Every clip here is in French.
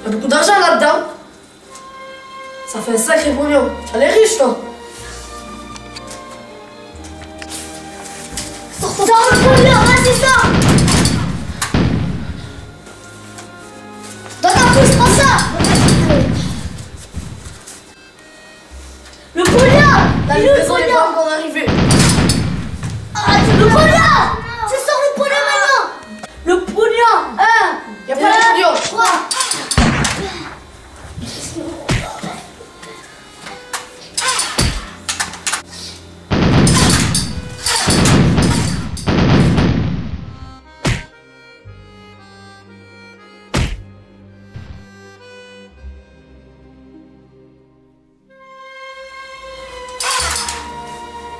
Il y a beaucoup d'argent là-dedans. Ça fait un sacré pognon. Elle est riche, toi. Sors, sors, sors, maintenant Le pognon Un Y a pas de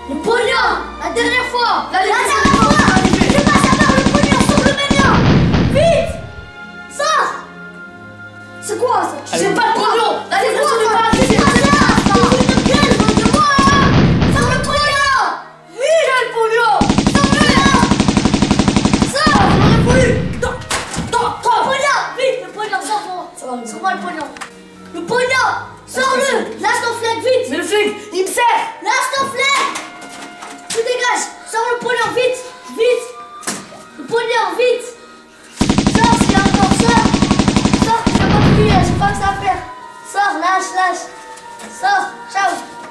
Le pognon La dernière fois La La livraison dernière On aurait voulu. Non, non, Le pognon Vite, le pognon, sors-moi. Ça va, Sors-moi le pognon Le pognon Sors-le. Lâche ton flingue, vite Sors, lâche, lâche Sors,